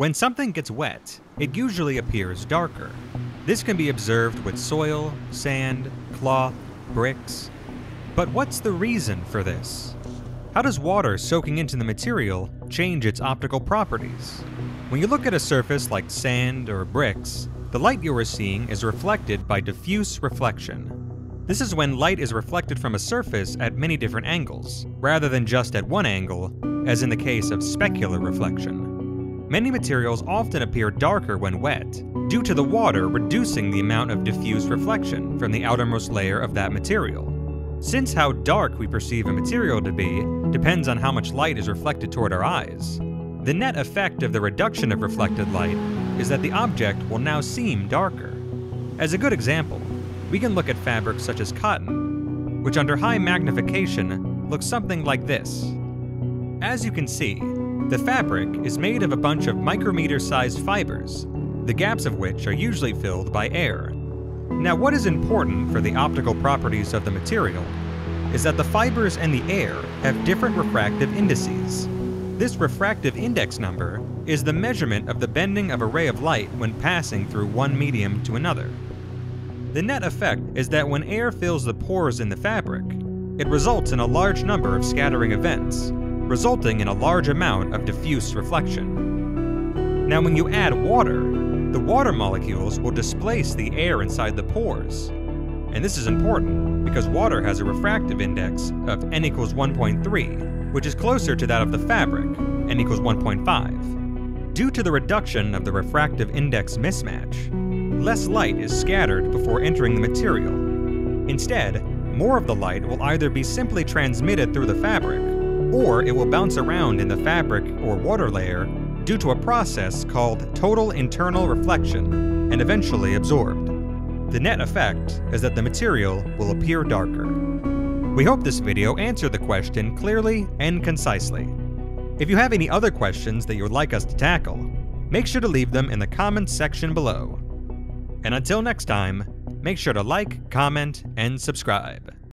When something gets wet, it usually appears darker. This can be observed with soil, sand, cloth, bricks. But what's the reason for this? How does water soaking into the material change its optical properties? When you look at a surface like sand or bricks, the light you are seeing is reflected by diffuse reflection. This is when light is reflected from a surface at many different angles, rather than just at one angle, as in the case of specular reflection. Many materials often appear darker when wet, due to the water reducing the amount of diffuse reflection from the outermost layer of that material. Since how dark we perceive a material to be depends on how much light is reflected toward our eyes, the net effect of the reduction of reflected light is that the object will now seem darker. As a good example, we can look at fabrics such as cotton, which under high magnification looks something like this. As you can see, the fabric is made of a bunch of micrometer-sized fibers, the gaps of which are usually filled by air. Now what is important for the optical properties of the material is that the fibers and the air have different refractive indices. This refractive index number is the measurement of the bending of a ray of light when passing through one medium to another. The net effect is that when air fills the pores in the fabric, it results in a large number of scattering events, resulting in a large amount of diffuse reflection. Now when you add water, the water molecules will displace the air inside the pores. And this is important because water has a refractive index of n equals 1.3, which is closer to that of the fabric, n equals 1.5. Due to the reduction of the refractive index mismatch, less light is scattered before entering the material. Instead, more of the light will either be simply transmitted through the fabric or it will bounce around in the fabric or water layer due to a process called total internal reflection and eventually absorbed. The net effect is that the material will appear darker. We hope this video answered the question clearly and concisely. If you have any other questions that you would like us to tackle, make sure to leave them in the comments section below. And until next time, make sure to like, comment, and subscribe.